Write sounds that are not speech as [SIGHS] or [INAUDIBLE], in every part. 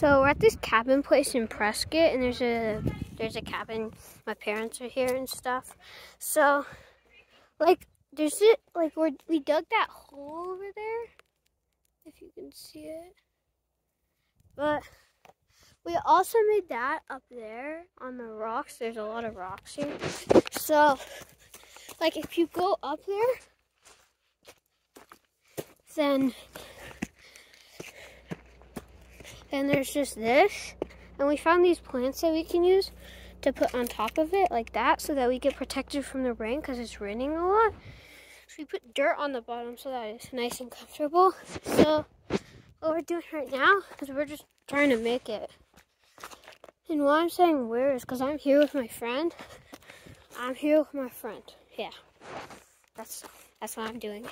So we're at this cabin place in Prescott, and there's a there's a cabin. My parents are here and stuff. So, like, there's it. Like, we we dug that hole over there, if you can see it. But we also made that up there on the rocks. There's a lot of rocks here. So, like, if you go up there, then then there's just this. And we found these plants that we can use to put on top of it like that so that we get protected from the rain because it's raining a lot. So we put dirt on the bottom so that it's nice and comfortable. So what we're doing right now is we're just trying to make it. And why I'm saying where is because I'm here with my friend. I'm here with my friend. Yeah. That's that's what I'm doing.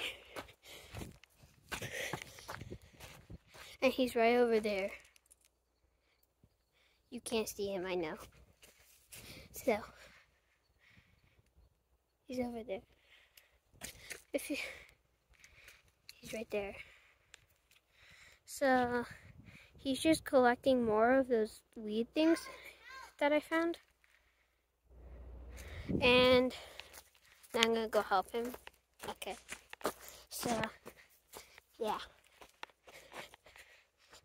And he's right over there. You can't see him, I know. So, he's over there. If you, he's right there. So, he's just collecting more of those weed things that I found. And now I'm gonna go help him. Okay. So, yeah.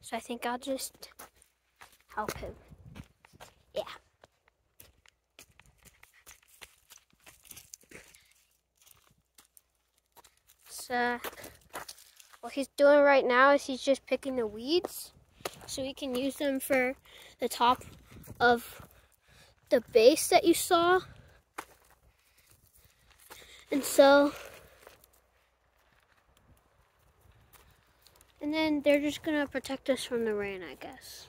So I think I'll just help him. Yeah. So what he's doing right now is he's just picking the weeds so we can use them for the top of the base that you saw. And so And then they're just gonna protect us from the rain, I guess.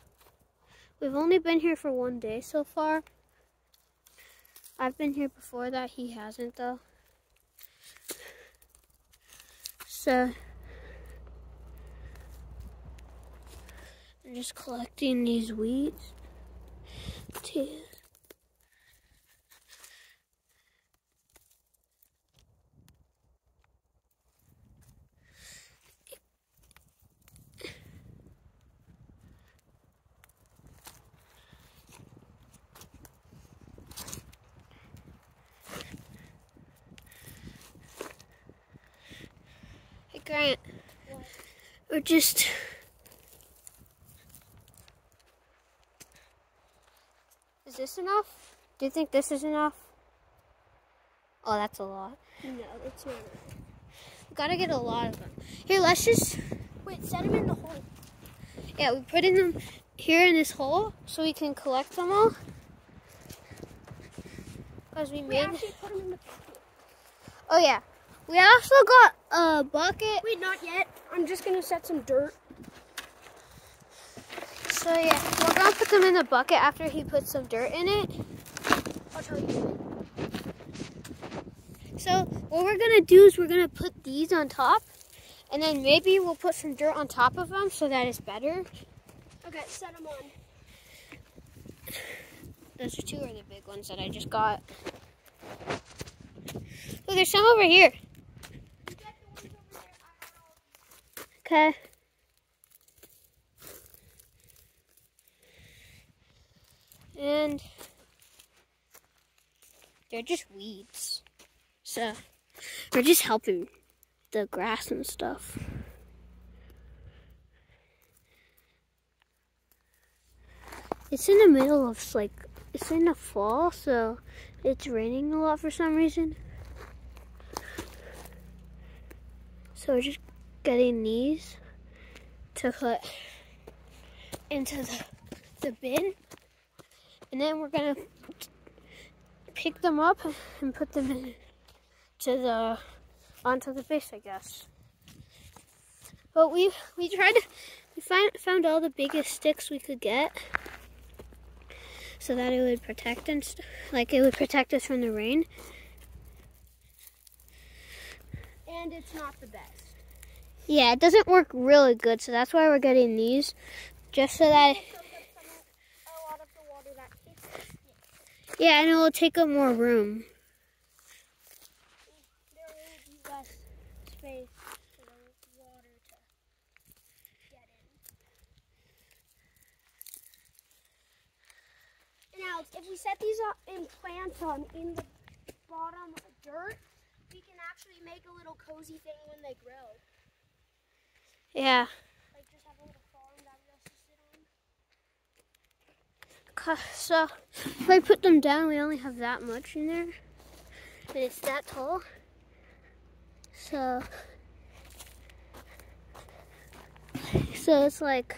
We've only been here for one day so far. I've been here before that, he hasn't though. So, I'm just collecting these weeds. Too. Grant, we're just Is this enough? Do you think this is enough? Oh, that's a lot. No, it's not. We gotta get a lot of them. Here, let's just wait. Set them in the hole. Yeah, we put in them here in this hole so we can collect them all. Because we, we made. put them in the bucket. Oh yeah, we also got a bucket. Wait, not yet. I'm just gonna set some dirt. So yeah, we're gonna put them in the bucket after he puts some dirt in it. I'll tell you. So what we're gonna do is we're gonna put these on top, and then maybe we'll put some dirt on top of them so that it's better. Okay, set them on. Those two are the big ones that I just got. Oh, there's some over here. Okay. And they're just weeds. So we're just helping the grass and stuff. It's in the middle of like, it's in the fall, so it's raining a lot for some reason. So we're just getting these to put into the, the bin. And then we're gonna pick them up and put them in to the onto the base, I guess. But we we tried to we find, found all the biggest sticks we could get so that it would protect and like it would protect us from the rain. And it's not the best. Yeah, it doesn't work really good, so that's why we're getting these, just so that. Yeah, and it will take up more room. Get if we set these up in plants on in the bottom dirt, we can actually make a little cozy thing when they grow. On. Ca- So if I put them down, we only have that much in there, and it's that tall. So, so it's like,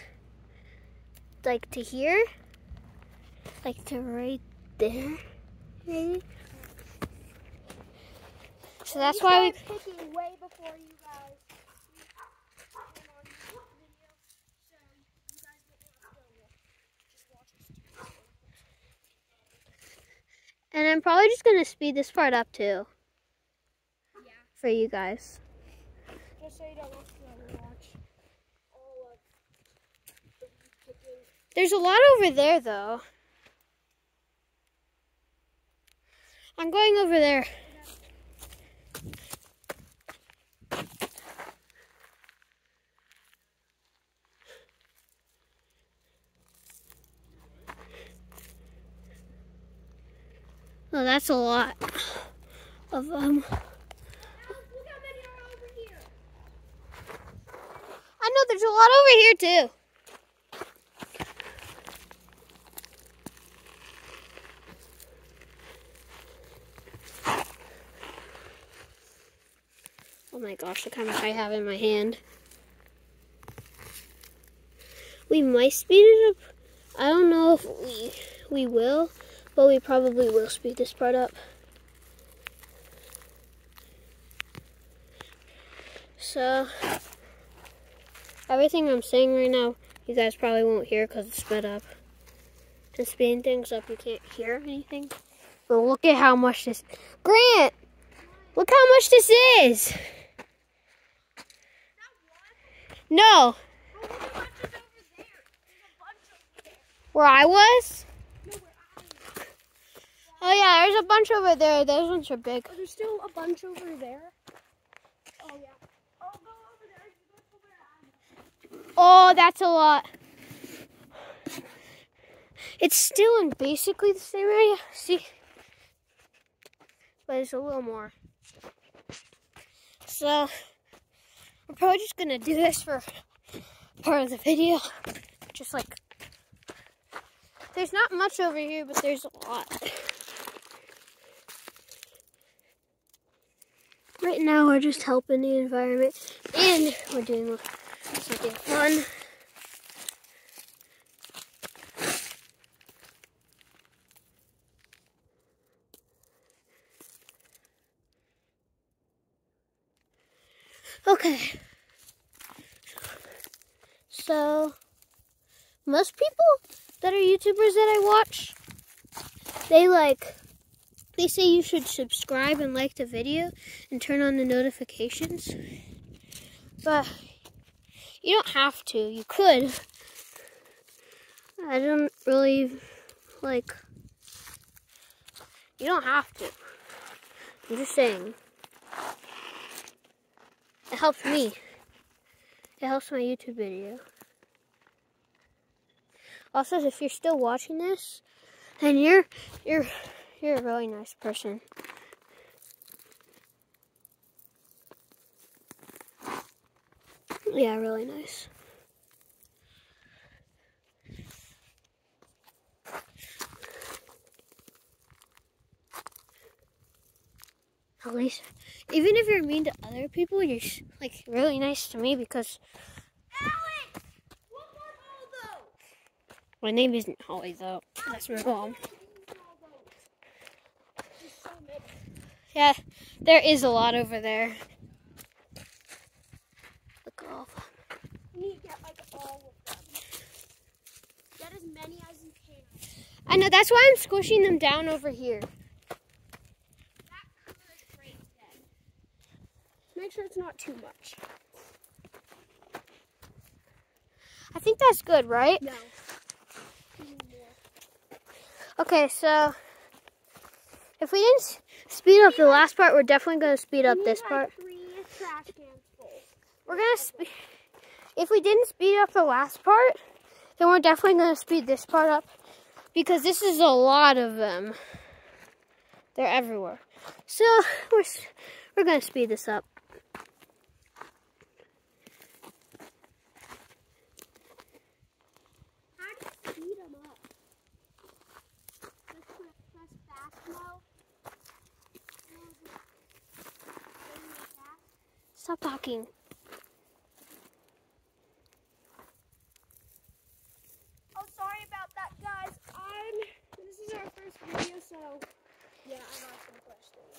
like to here, like to right there, maybe. So that's why we. started picking way before you guys came on the video, so you guys wouldn't have to just watch us do And I'm probably just gonna speed this part up too Yeah. for you guys. Just so you don't have to watch all of the picking. There's a lot over there though. I'm going over there. Oh, that's a lot of them. I know there's a lot over here too. Oh my gosh, look how much I have in my hand. We might speed it up. I don't know if we we will, but we probably will speed this part up. So, everything I'm saying right now, you guys probably won't hear because it's sped up. And speeding things up, you can't hear anything. But look at how much this. Grant! Look how much this is! No! Where I how much is over there. There's a bunch over there. Where I was? No, where I am. Oh yeah, there's a bunch over there. Those ones are big. Oh, there's still a bunch over there. Oh yeah. Oh, go over there. You go to where I. Oh, that's a lot. It's still in basically the same area. See? But it's a little more. So, we're probably just going to do this for part of the video. Just like, there's not much over here, but there's a lot. Right now, we're just helping the environment and we're doing something fun. Okay. So, most people that are YouTubers that I watch, they like, they say you should subscribe and like the video and turn on the notifications. But you don't have to. You could. I don't really like. You don't have to. I'm just saying. It helps me. It helps my YouTube video. Also, if you're still watching this, then you're you're you're a really nice person. Yeah, really nice. At least, even if you're mean to other people, you're like really nice to me because Alex! One more ball though. my name isn't Holly though. That's my mom. There's so many. Yeah, there is a lot over there. Look at all of them. We need to get like all of them. Get as many as you can. I know that's why I'm squishing them down over here. That could break them. Make sure it's not too much. I think that's good, right? No. We need more. Okay, so if we didn't speed up the last part, we're definitely going to speed up this part. like, Three trash cans full. We're going to speed. If we didn't speed up the last part, then we're definitely going to speed this part up because this is a lot of them. They're everywhere. So [LAUGHS] we're we're gonna speed this up. How do you speed them up? Just press, press fast mode. And then just bring it fast. Stop talking. Oh, sorry about that, guys. I'm. This is our first video, so yeah, I'm asking questions.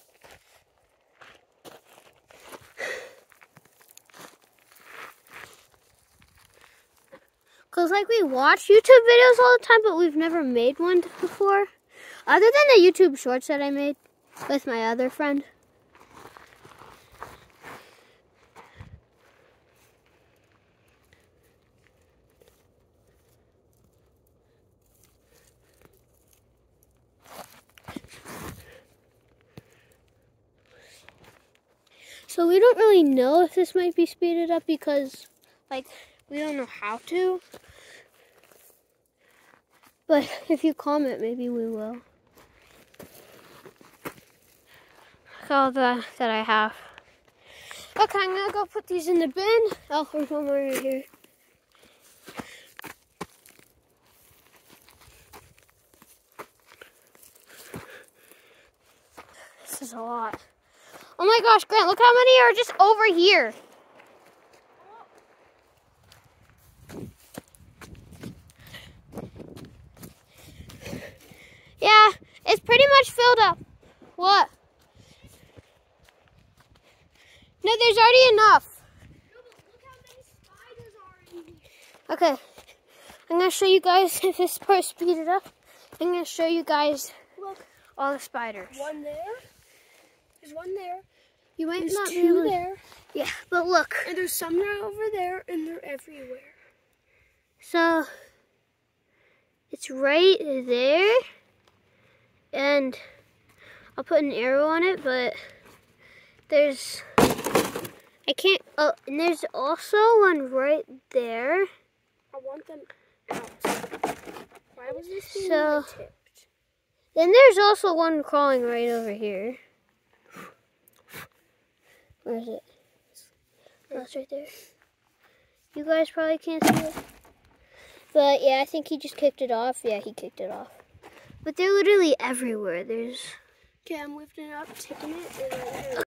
[SIGHS] Cause like we watch YouTube videos all the time, but we've never made one before. Other than the YouTube shorts that I made with my other friend. So we don't really know if this might be speeded up because like we don't know how to. But if you comment, maybe we will. Look all the that I have. Okay, I'm gonna go put these in the bin. Oh, there's one more right here. This is a lot. Oh my gosh, Grant, look how many are just over here. Yeah, it's pretty much filled up. What? No, there's already enough. No, but look how many spiders are in here. Okay, I'm gonna show you guys [LAUGHS] if this part speeded up. I'm gonna show you guys Look, all the spiders. one there. There's one there. You might There's not be two able there. Yeah, but look. And there's some right over there, and they're everywhere. So it's right there, and I'll put an arrow on it. But there's I can't. Oh, and there's also one right there. I want them out. Why was this thing So- tipped? Then there's also one crawling right over here. Where is it? Oh, it's right there. You guys probably can't see it. But yeah, I think he just kicked it off. Yeah, he kicked it off. But they're literally everywhere. There's Okay, I'm lifting it up, taking it,